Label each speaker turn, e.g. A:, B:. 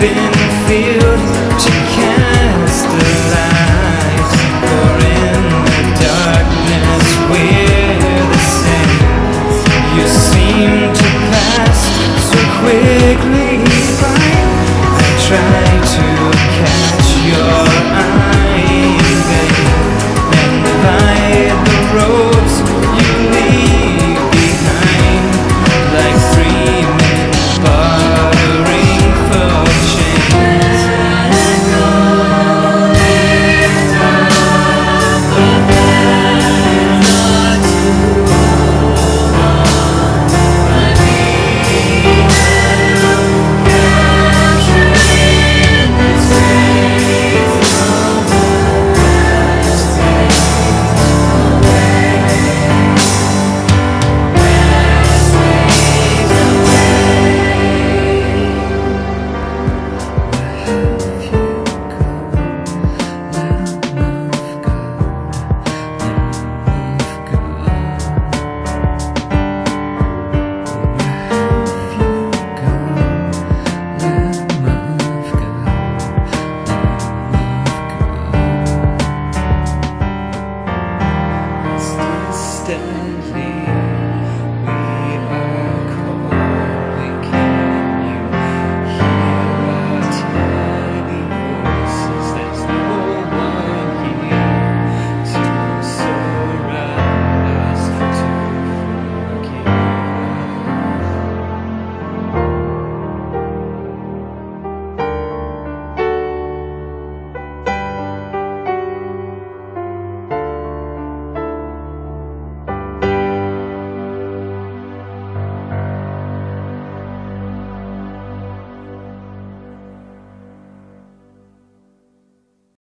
A: been 的你。